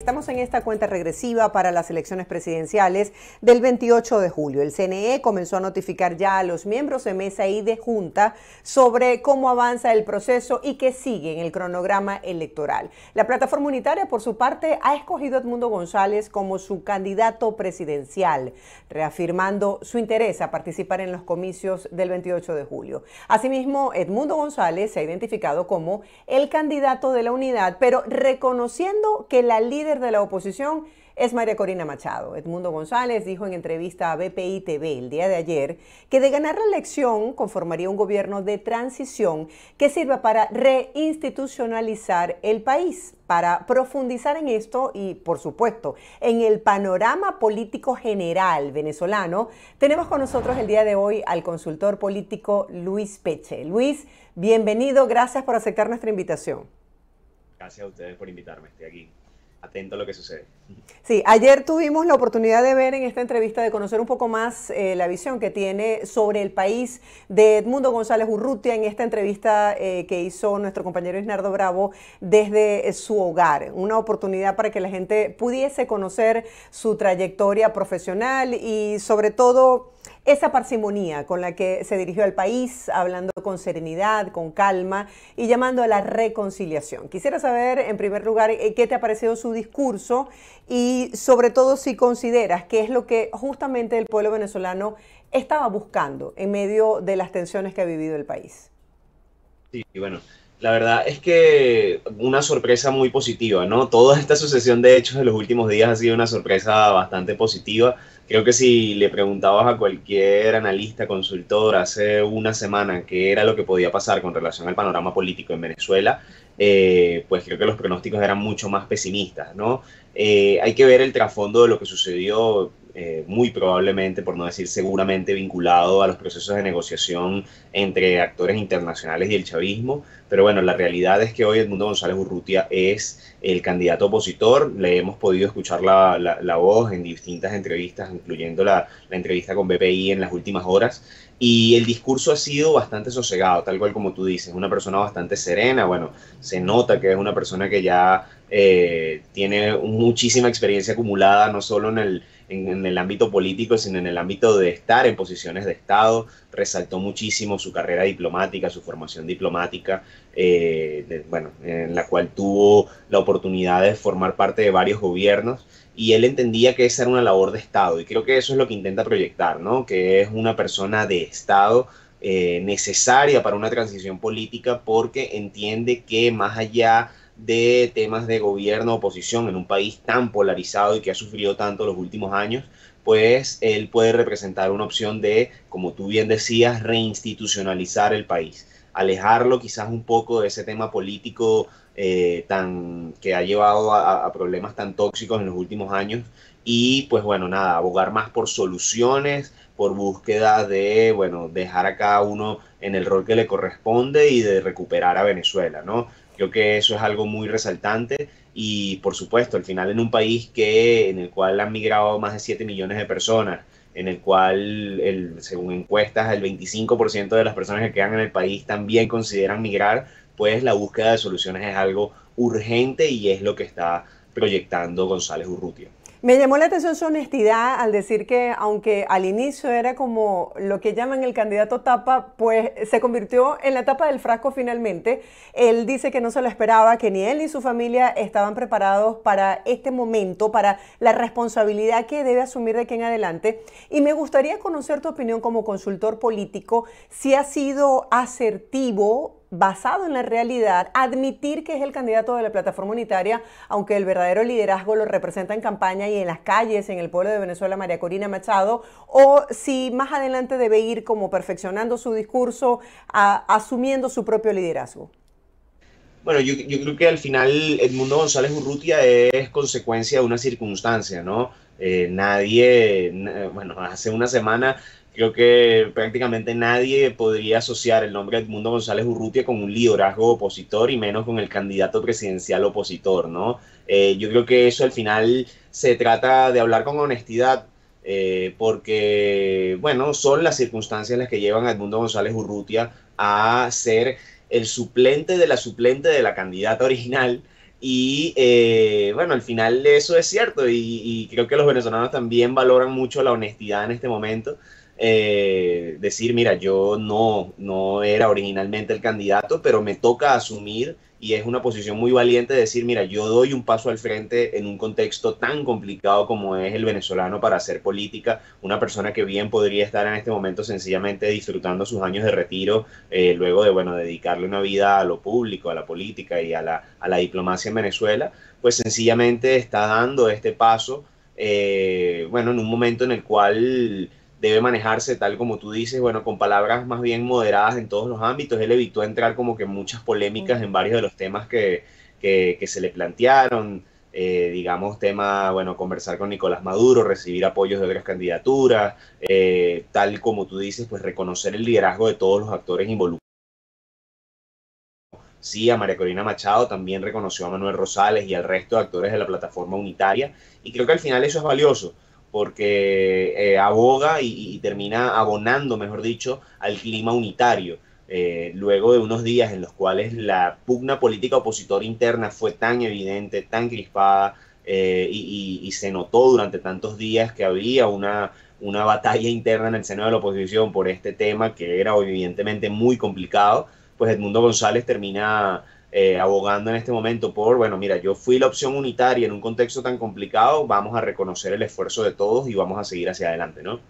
Estamos en esta cuenta regresiva para las elecciones presidenciales del 28 de julio. El CNE comenzó a notificar ya a los miembros de mesa y de junta sobre cómo avanza el proceso y qué sigue en el cronograma electoral. La plataforma unitaria, por su parte, ha escogido a Edmundo González como su candidato presidencial, reafirmando su interés a participar en los comicios del 28 de julio. Asimismo, Edmundo González se ha identificado como el candidato de la unidad, pero reconociendo que la líder de la oposición es María Corina Machado. Edmundo González dijo en entrevista a BPI TV el día de ayer que de ganar la elección conformaría un gobierno de transición que sirva para reinstitucionalizar el país. Para profundizar en esto y, por supuesto, en el panorama político general venezolano, tenemos con nosotros el día de hoy al consultor político Luis Peche. Luis, bienvenido, gracias por aceptar nuestra invitación. Gracias a ustedes por invitarme, estoy aquí atento a lo que sucede. Sí, ayer tuvimos la oportunidad de ver en esta entrevista, de conocer un poco más eh, la visión que tiene sobre el país de Edmundo González Urrutia en esta entrevista eh, que hizo nuestro compañero Isnardo Bravo desde su hogar. Una oportunidad para que la gente pudiese conocer su trayectoria profesional y sobre todo esa parsimonía con la que se dirigió al país, hablando con serenidad, con calma y llamando a la reconciliación. Quisiera saber, en primer lugar, eh, qué te ha parecido su discurso y sobre todo si consideras que es lo que justamente el pueblo venezolano estaba buscando en medio de las tensiones que ha vivido el país. Sí, bueno, la verdad es que una sorpresa muy positiva, ¿no? Toda esta sucesión de hechos de los últimos días ha sido una sorpresa bastante positiva. Creo que si le preguntabas a cualquier analista, consultor hace una semana qué era lo que podía pasar con relación al panorama político en Venezuela, eh, pues creo que los pronósticos eran mucho más pesimistas, ¿no? Eh, hay que ver el trasfondo de lo que sucedió eh, muy probablemente, por no decir seguramente, vinculado a los procesos de negociación entre actores internacionales y el chavismo. Pero bueno, la realidad es que hoy Edmundo González Urrutia es el candidato opositor. Le hemos podido escuchar la, la, voz en distintas entrevistas, incluyendo la, la entrevista con BPI en las últimas horas. Y el discurso ha sido bastante sosegado, tal cual como tú dices, una persona bastante serena, bueno, se nota que es una persona que ya eh, tiene muchísima experiencia acumulada, no solo en el, en, el ámbito político, sino en el ámbito de estar en posiciones de Estado. Resaltó muchísimo su carrera diplomática, su formación diplomática, eh, bueno, en la cual tuvo la oportunidad de formar parte de varios gobiernos y él entendía que esa era una labor de Estado y creo que eso es lo que intenta proyectar, ¿no? Que es una persona de Estado. Eh, necesaria para una transición política porque entiende que más allá de temas de gobierno, oposición en un país tan polarizado y que ha sufrido tanto los últimos años, pues él puede representar una opción de, como tú bien decías, reinstitucionalizar el país, alejarlo quizás un poco de ese tema político eh, tan, que ha llevado a, problemas tan tóxicos en los últimos años y pues bueno, nada, abogar más por soluciones, por búsqueda de, bueno, dejar a cada uno en el rol que le corresponde y de recuperar a Venezuela, ¿no? Creo que eso es algo muy resaltante y por supuesto, al final en un país que, en el cual han migrado más de 7 millones de personas, en el cual, el, según encuestas, el 25% de las personas que quedan en el país también consideran migrar, pues la búsqueda de soluciones es algo urgente y es lo que está proyectando González Urrutia. Me llamó la atención su honestidad al decir que aunque al inicio era como lo que llaman el candidato tapa, pues se convirtió en la tapa del frasco finalmente. Él dice que no se lo esperaba, que ni él ni su familia estaban preparados para este momento, para la responsabilidad que debe asumir de aquí en adelante. Y me gustaría conocer tu opinión como consultor político, si ha sido asertivo basado en la realidad, admitir que es el candidato de la plataforma unitaria, aunque el verdadero liderazgo lo representa en campaña y en las calles, en el pueblo de Venezuela, María Corina Machado, o si más adelante debe ir como perfeccionando su discurso, asumiendo su propio liderazgo. Bueno, yo, creo que al final Edmundo González Urrutia es consecuencia de una circunstancia, ¿no? Eh, nadie, bueno, hace una semana creo que prácticamente nadie podría asociar el nombre de Edmundo González Urrutia con un liderazgo opositor y menos con el candidato presidencial opositor, ¿no? Eh, yo creo que eso al final se trata de hablar con honestidad, eh, porque, bueno, son las circunstancias las que llevan a Edmundo González Urrutia a ser el suplente de la suplente de la candidata original Y eh, bueno, al final eso es cierto y, creo que los venezolanos también valoran mucho la honestidad en este momento. Eh, decir, mira, yo no, no era originalmente el candidato, pero me toca asumir y es una posición muy valiente decir, mira, yo doy un paso al frente en un contexto tan complicado como es el venezolano para hacer política, una persona que bien podría estar en este momento sencillamente disfrutando sus años de retiro, eh, luego de, bueno, dedicarle una vida a lo público, a la política y a la, a la diplomacia en Venezuela, pues sencillamente está dando este paso, eh, bueno, en un momento en el cual debe manejarse tal como tú dices, bueno, con palabras más bien moderadas en todos los ámbitos. Él evitó entrar como que muchas polémicas en varios de los temas que, que, se le plantearon. Eh, digamos, tema, bueno, conversar con Nicolás Maduro, recibir apoyos de otras candidaturas, eh, tal como tú dices, pues reconocer el liderazgo de todos los actores involucrados. Sí, a María Corina Machado también reconoció a Manuel Rosales y al resto de actores de la plataforma unitaria, y creo que al final eso es valioso porque eh, aboga y, termina abonando, mejor dicho, al clima unitario. Eh, luego de unos días en los cuales la pugna política opositora interna fue tan evidente, tan crispada, eh, y, se notó durante tantos días que había una, una batalla interna en el seno de la oposición por este tema que era evidentemente muy complicado, pues Edmundo González termina eh, abogando en este momento por, bueno, mira, yo fui la opción unitaria en un contexto tan complicado, vamos a reconocer el esfuerzo de todos y vamos a seguir hacia adelante, ¿no?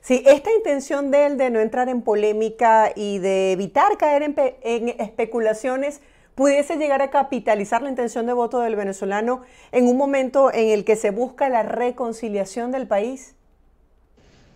Sí, esta intención de él de no entrar en polémica y de evitar caer en, en especulaciones pudiese llegar a capitalizar la intención de voto del venezolano en un momento en el que se busca la reconciliación del país.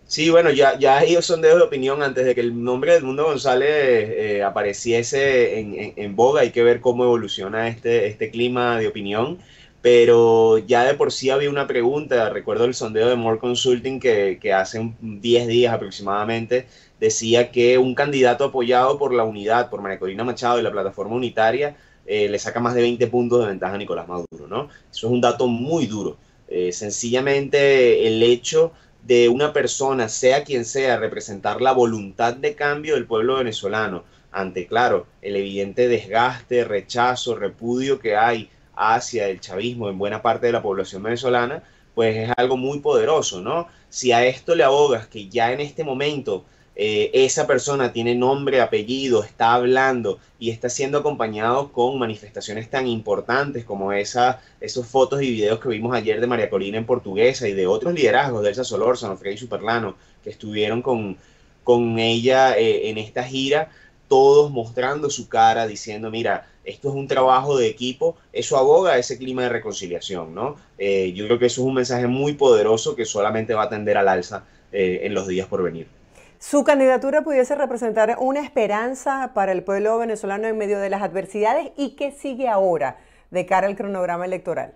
Sí, bueno, ya, ya hay sondeos de opinión antes de que el nombre de Mundo González eh, apareciese en, en, boga. Hay que ver cómo evoluciona este, este clima de opinión. Pero ya de por sí había una pregunta. Recuerdo el sondeo de More Consulting que, que hace 10 días aproximadamente decía que un candidato apoyado por la unidad, por María Corina Machado y la plataforma unitaria, eh, le saca más de 20 puntos de ventaja a Nicolás Maduro. ¿no? Eso es un dato muy duro. Eh, sencillamente el hecho de una persona, sea quien sea, representar la voluntad de cambio del pueblo venezolano ante, claro, el evidente desgaste, rechazo, repudio que hay hacia el chavismo en buena parte de la población venezolana, pues es algo muy poderoso, ¿no? Si a esto le abogas que ya en este momento eh, esa persona tiene nombre, apellido, está hablando y está siendo acompañado con manifestaciones tan importantes como esa, esos fotos y videos que vimos ayer de María Corina en portuguesa y de otros liderazgos de Elsa Solórzano, Freddy Superlano, que estuvieron con, con ella eh, en esta gira, todos mostrando su cara, diciendo, mira, esto es un trabajo de equipo, eso aboga a ese clima de reconciliación, ¿no? Eh, yo creo que eso es un mensaje muy poderoso que solamente va a tender al alza en los días por venir. ¿Su candidatura pudiese representar una esperanza para el pueblo venezolano en medio de las adversidades y qué sigue ahora de cara al cronograma electoral?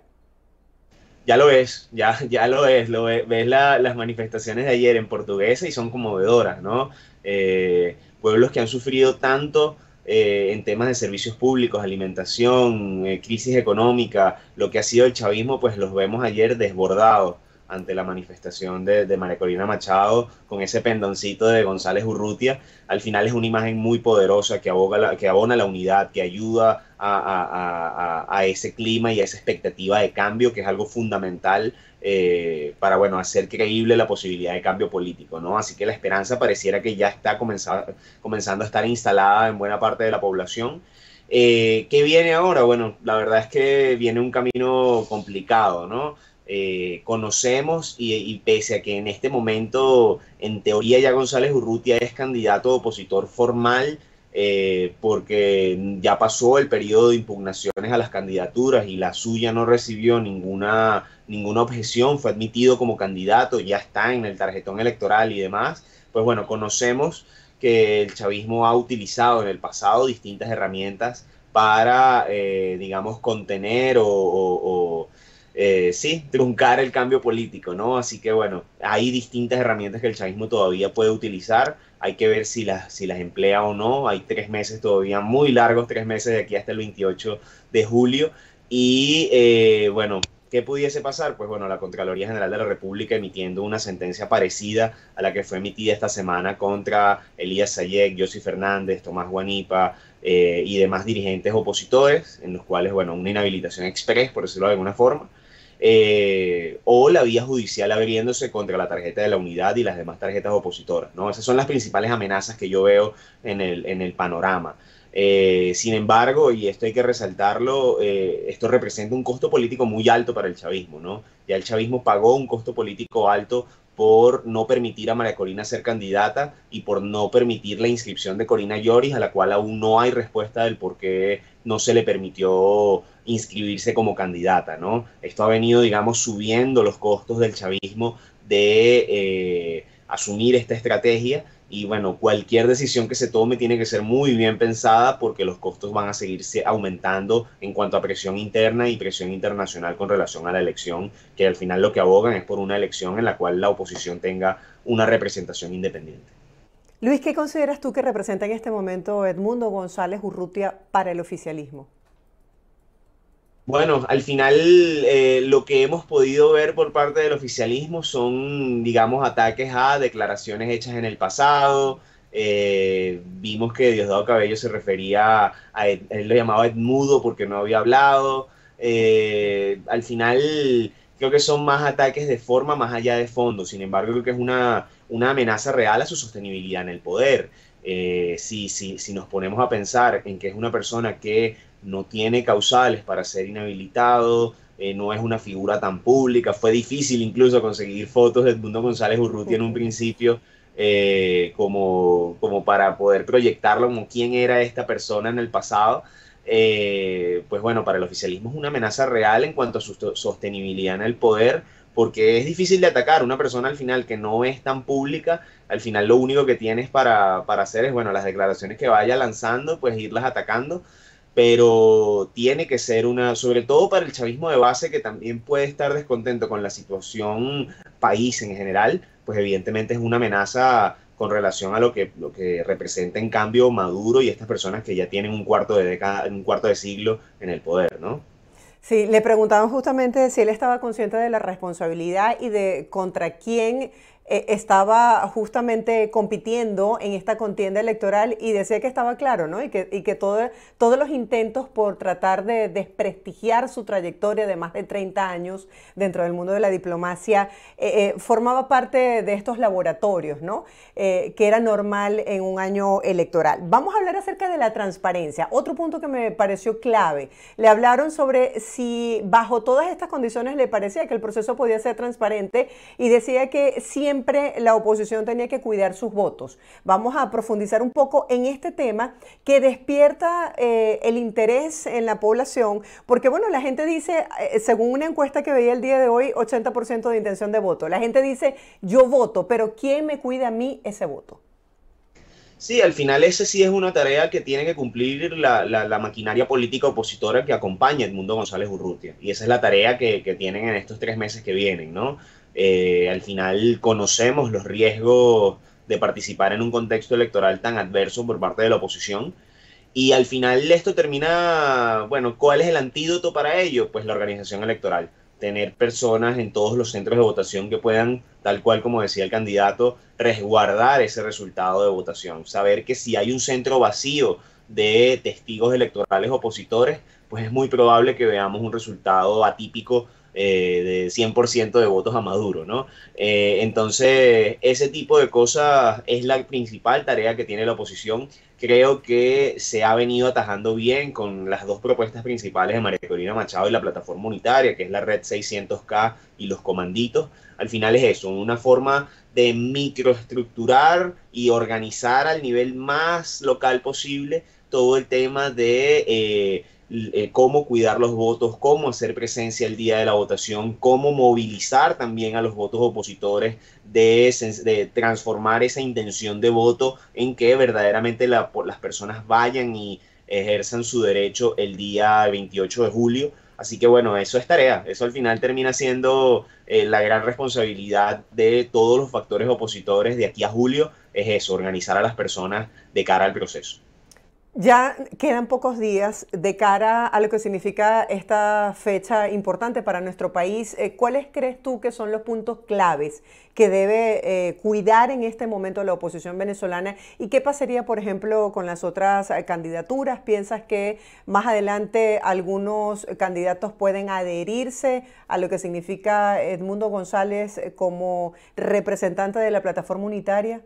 Ya lo es, ya, ya lo es, lo ves, las manifestaciones de ayer en portuguesa y son conmovedoras, ¿no? Eh, pueblos que han sufrido tanto eh, en temas de servicios públicos, alimentación, eh, crisis económica, lo que ha sido el chavismo, pues los vemos ayer desbordados ante la manifestación de, de María Corina Machado con ese pendoncito de González Urrutia. Al final es una imagen muy poderosa que, aboga que abona la unidad, que ayuda a, ese clima y a esa expectativa de cambio, que es algo fundamental eh, para bueno, hacer creíble la posibilidad de cambio político. ¿no? Así que la esperanza pareciera que ya está comenzando a estar instalada en buena parte de la población. Eh, ¿Qué viene ahora? Bueno, la verdad es que viene un camino complicado, ¿no? Eh, conocemos y, pese a que en este momento, en teoría, ya González Urrutia es candidato opositor formal, eh, porque ya pasó el periodo de impugnaciones a las candidaturas y la suya no recibió ninguna, ninguna objeción, fue admitido como candidato, ya está en el tarjetón electoral y demás, pues bueno, conocemos que el chavismo ha utilizado en el pasado distintas herramientas para, eh, digamos, contener o eh, sí, truncar el cambio político, ¿no? Así que bueno, hay distintas herramientas que el chavismo todavía puede utilizar, hay que ver si las, si las emplea o no, hay tres meses todavía muy largos, tres meses de aquí hasta el 28 de julio, y eh, bueno, ¿Qué pudiese pasar? Pues bueno, la Contraloría General de la República emitiendo una sentencia parecida a la que fue emitida esta semana contra Elías Sayek, Yossi Fernández, Tomás Guanipa eh, y demás dirigentes opositores, en los cuales, bueno, una inhabilitación express, por decirlo de alguna forma, eh, o la vía judicial abriéndose contra la tarjeta de la unidad y las demás tarjetas opositoras, ¿no? Esas son las principales amenazas que yo veo en el, en el panorama. Eh, sin embargo, y esto hay que resaltarlo, eh, esto representa un costo político muy alto para el chavismo, ¿no? Ya el chavismo pagó un costo político alto por no permitir a María Corina ser candidata y por no permitir la inscripción de Corina Lloris, a la cual aún no hay respuesta del por qué no se le permitió inscribirse como candidata, ¿no? Esto ha venido, digamos, subiendo los costos del chavismo de eh, asumir esta estrategia y bueno, cualquier decisión que se tome tiene que ser muy bien pensada porque los costos van a seguirse aumentando en cuanto a presión interna y presión internacional con relación a la elección, que al final lo que abogan es por una elección en la cual la oposición tenga una representación independiente. Luis, ¿qué consideras tú que representa en este momento Edmundo González Urrutia para el oficialismo? Bueno, al final eh, lo que hemos podido ver por parte del oficialismo son, digamos, ataques a declaraciones hechas en el pasado. Eh, vimos que Diosdado Cabello se refería a, él, lo llamaba Edmudo porque no había hablado. Eh, al final creo que son más ataques de forma más allá de fondo. Sin embargo, creo que es una, una amenaza real a su sostenibilidad en el poder. Si, si, si nos ponemos a pensar en que es una persona que no tiene causales para ser inhabilitado, eh, no es una figura tan pública, fue difícil incluso conseguir fotos de Edmundo González Urruti en un principio eh, como, como para poder proyectarlo como quién era esta persona en el pasado. Eh, pues bueno, para el oficialismo es una amenaza real en cuanto a su sostenibilidad en el poder, porque es difícil de atacar. Una persona al final que no es tan pública, al final lo único que tienes para, para hacer es, bueno, las declaraciones que vaya lanzando, pues irlas atacando pero tiene que ser una, sobre todo para el chavismo de base que también puede estar descontento con la situación país en general, pues evidentemente es una amenaza con relación a lo que, lo que representa en cambio Maduro y estas personas que ya tienen un cuarto de década, un cuarto de siglo en el poder, ¿no? Sí, le preguntaban justamente si él estaba consciente de la responsabilidad y de contra quién eh, estaba justamente compitiendo en esta contienda electoral y decía que estaba claro, ¿no? Y que, y que todo, todos los intentos por tratar de desprestigiar su trayectoria de más de 30 años dentro del mundo de la diplomacia eh, eh, formaba parte de estos laboratorios, ¿no? que era normal en un año electoral. Vamos a hablar acerca de la transparencia. Otro punto que me pareció clave. Le hablaron sobre si bajo todas estas condiciones le parecía que el proceso podía ser transparente y decía que siempre la oposición tenía que cuidar sus votos. Vamos a profundizar un poco en este tema que despierta eh, el interés en la población, porque bueno, la gente dice, eh, según una encuesta que veía el día de hoy, 80% de intención de voto. La gente dice, yo voto, pero ¿quién me cuida a mí ese voto? Sí, al final ese sí es una tarea que tiene que cumplir la, maquinaria política opositora que acompaña a Edmundo González Urrutia. Y esa es la tarea que tienen en estos tres meses que vienen, ¿no? Eh, al final conocemos los riesgos de participar en un contexto electoral tan adverso por parte de la oposición. Y al final esto termina, bueno, ¿cuál es el antídoto para ello? Pues la organización electoral. Tener personas en todos los centros de votación que puedan, tal cual como decía el candidato, resguardar ese resultado de votación. Saber que si hay un centro vacío de testigos electorales opositores, pues es muy probable que veamos un resultado atípico eh, de 100% de votos a Maduro, ¿no? Eh, entonces, ese tipo de cosas es la principal tarea que tiene la oposición. Creo que se ha venido atajando bien con las dos propuestas principales de María Corina Machado y la plataforma unitaria, que es la red 600K y los comanditos. Al final es eso, una forma de microestructurar y organizar al nivel más local posible todo el tema de eh, eh, cómo cuidar los votos, cómo hacer presencia el día de la votación, cómo movilizar también a los votos opositores, de, transformar esa intención de voto en que verdaderamente las personas vayan y ejerzan su derecho el día 28 de julio. Así que bueno, eso es tarea, eso al final termina siendo eh, la gran responsabilidad de todos los factores opositores de aquí a julio, es eso, organizar a las personas de cara al proceso. Ya quedan pocos días de cara a lo que significa esta fecha importante para nuestro país. Eh, ¿Cuáles crees tú que son los puntos claves que debe eh, cuidar en este momento la oposición venezolana? ¿Y qué pasaría, por ejemplo, con las otras eh, candidaturas? ¿Piensas que más adelante algunos candidatos pueden adherirse a lo que significa Edmundo González como representante de la plataforma unitaria?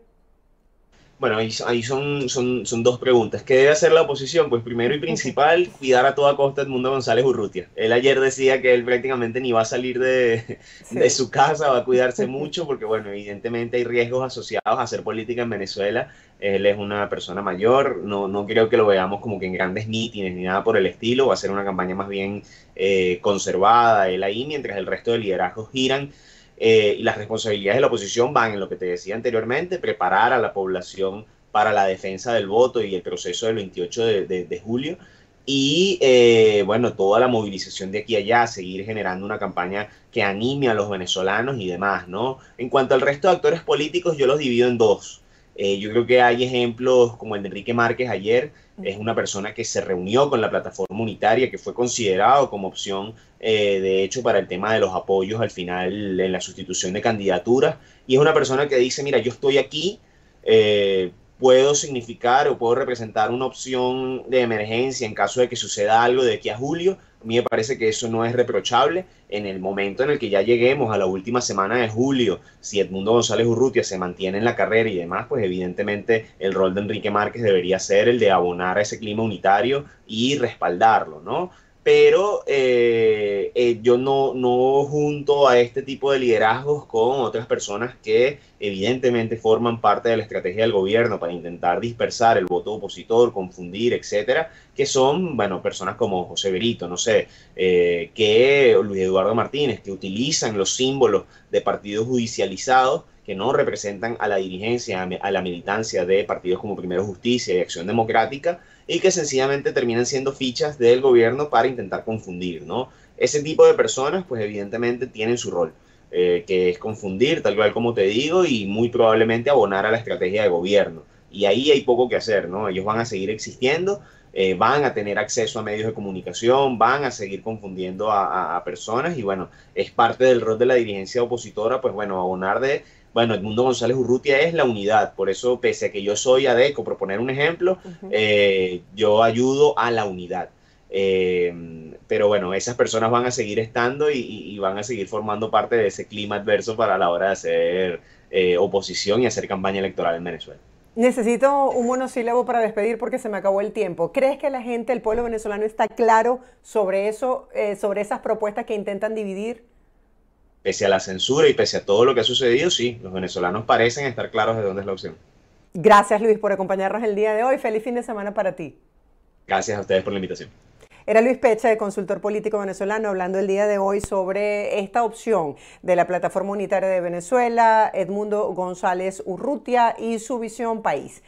Bueno, ahí, son, son, son, dos preguntas. ¿Qué debe hacer la oposición? Pues primero y principal, cuidar a toda costa Edmundo González Urrutia. Él ayer decía que él prácticamente ni va a salir de, de, su casa, va a cuidarse mucho, porque bueno, evidentemente hay riesgos asociados a hacer política en Venezuela. Él es una persona mayor, no, no creo que lo veamos como que en grandes mítines ni nada por el estilo, va a ser una campaña más bien eh, conservada él ahí, mientras el resto de liderazgos giran. Eh, y las responsabilidades de la oposición van en lo que te decía anteriormente, preparar a la población para la defensa del voto y el proceso del 28 de, julio. Y eh, bueno, toda la movilización de aquí a allá, seguir generando una campaña que anime a los venezolanos y demás, ¿no? En cuanto al resto de actores políticos, yo los divido en dos. Eh, yo creo que hay ejemplos como el de Enrique Márquez ayer, es una persona que se reunió con la plataforma unitaria, que fue considerado como opción, eh, de hecho, para el tema de los apoyos al final en la sustitución de candidaturas. Y es una persona que dice, mira, yo estoy aquí, eh, puedo significar o puedo representar una opción de emergencia en caso de que suceda algo de aquí a julio. A mí me parece que eso no es reprochable. En el momento en el que ya lleguemos a la última semana de julio, si Edmundo González Urrutia se mantiene en la carrera y demás, pues evidentemente el rol de Enrique Márquez debería ser el de abonar a ese clima unitario y respaldarlo, ¿no? Pero eh, eh, yo no, no junto a este tipo de liderazgos con otras personas que evidentemente forman parte de la estrategia del gobierno para intentar dispersar el voto opositor, confundir, etcétera, que son, bueno, personas como José Berito, no sé, eh, que Luis Eduardo Martínez, que utilizan los símbolos de partidos judicializados que no representan a la dirigencia, a la militancia de partidos como Primero Justicia y Acción Democrática, y que sencillamente terminan siendo fichas del gobierno para intentar confundir, ¿no? Ese tipo de personas, pues evidentemente tienen su rol, eh, que es confundir, tal cual como te digo, y muy probablemente abonar a la estrategia de gobierno. Y ahí hay poco que hacer, ¿no? Ellos van a seguir existiendo, eh, van a tener acceso a medios de comunicación, van a seguir confundiendo a, a, personas y bueno, es parte del rol de la dirigencia opositora, pues bueno, abonar de bueno, Edmundo González Urrutia es la unidad, por eso pese a que yo soy ADECO, por poner un ejemplo, eh, yo ayudo a la unidad. Eh, pero bueno, esas personas van a seguir estando y, van a seguir formando parte de ese clima adverso para la hora de hacer eh, oposición y hacer campaña electoral en Venezuela. Necesito un monosílabo para despedir porque se me acabó el tiempo. ¿Crees que la gente, el pueblo venezolano está claro sobre eso, sobre esas propuestas que intentan dividir? Pese a la censura y pese a todo lo que ha sucedido, sí, los venezolanos parecen estar claros de dónde es la opción. Gracias Luis por acompañarnos el día de hoy. Feliz fin de semana para ti. Gracias a ustedes por la invitación. Era Luis Pecha, consultor político venezolano, hablando el día de hoy sobre esta opción de la Plataforma Unitaria de Venezuela, Edmundo González Urrutia y su visión país.